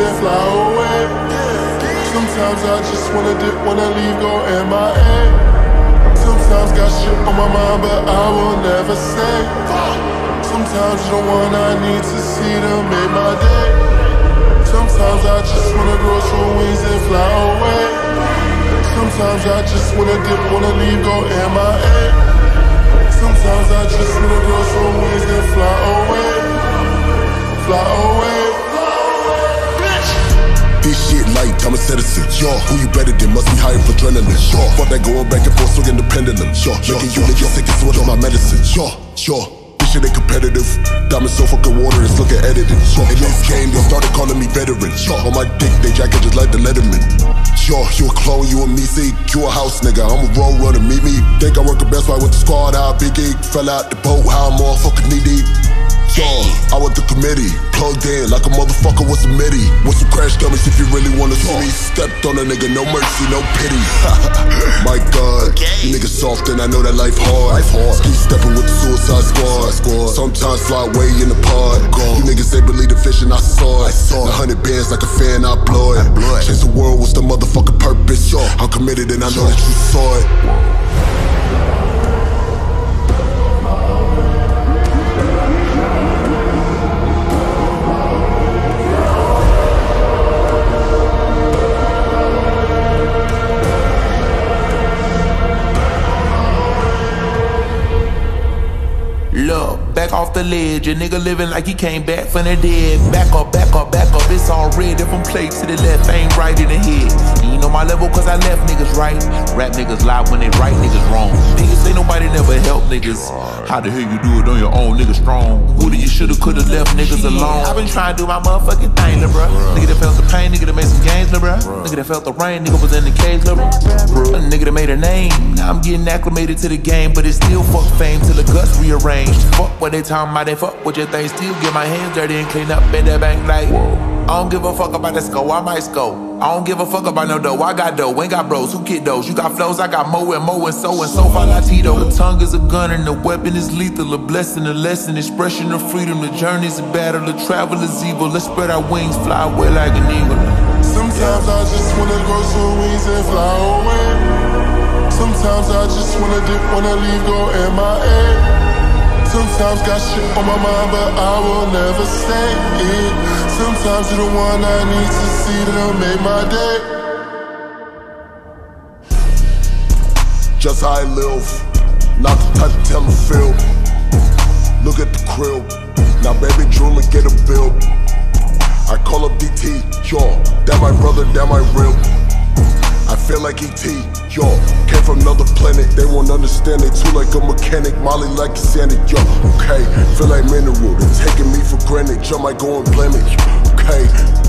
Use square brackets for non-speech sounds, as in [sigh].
and fly away. Sometimes I just wanna dip, wanna leave, go MIA. Sometimes got shit on my mind, but I will never say. Sometimes you're the one I need to see to make my day. Sometimes I just wanna grow some wings and fly away. Sometimes I just wanna dip, wanna leave, go MIA. This shit light, I'm a citizen. Yo, who you better than? Must be higher for adrenaline. Yo, fuck that going back and forth, so independent. Yo, yo, making you niggas sick as well as my medicine. Yo, yo. This shit ain't competitive. Diamond so fucking water, it's looking edited. Yo, in this game, they started calling me veteran. Yo, on my dick, they jacket just like the Letterman. Yo, you a clone, you a me, see, you a house nigga. I'm a road runner, meet me. Think I work the best right with the squad, how big geek. Fell out the boat, how I'm all fucking knee deep. Yo, I was the committee, plugged in like a motherfucker with some MIDI. With some really wanna see me. Stepped on a nigga, no mercy, no pity. [laughs] My God, you niggas soft and I know that life hard. Life hard. Ski stepping with the suicide squad. squad. Sometimes fly away in the pod. You niggas they believe the fish and I saw it. A hundred bands like a fan, I blow it. Chase the world, what's the motherfucking purpose? I'm committed and I know that you saw it. The ledge. A nigga living like he came back from the dead. Back up, back up, back up. It's all red. If I'm played to the left, ain't right in the head. You on my level cause I left niggas right. Rap niggas lie when they right niggas wrong. Help niggas. How the hell you do it on your own, nigga strong? Who do you shoulda, coulda left niggas alone? i been trying to do my motherfucking thing, lil' bruh. Nigga that felt the pain, nigga that made some gains, lil' bruh. Nigga that felt the rain, nigga was in the cage, lil' bruh. A nigga that made a name. Now I'm getting acclimated to the game, but it's still fuck fame till the guts rearranged. Fuck what they talking about, they fuck what your thing. Still get my hands dirty and clean up in that bank like. I don't give a fuck about the score, I might score. I don't give a fuck about no dough, I got dough, ain't got bros, who kid those? You got flows, I got mo and mo and so and so far Tito. The tongue is a gun and the weapon is lethal. A blessing, a lesson, expression of freedom. The journey's a battle, the travel is evil. Let's spread our wings, fly away like an eagle. Sometimes I just wanna grow some wings and fly away. Sometimes I just wanna dip, wanna leave, go MIA. Sometimes got shit on my mind, but I will never say it. Sometimes you're the one I need to see to make my day. Just how I live, not type to tell feel. Look at the crib, now baby drool and get a bill. I call up DT, yo, that my brother, that my real. I feel like ET, yo, came from another planet. They won't understand, it too like a mechanic. Molly like a Sonic, yo, okay. Feel like mineral, they taking me for granted. I go and it, okay.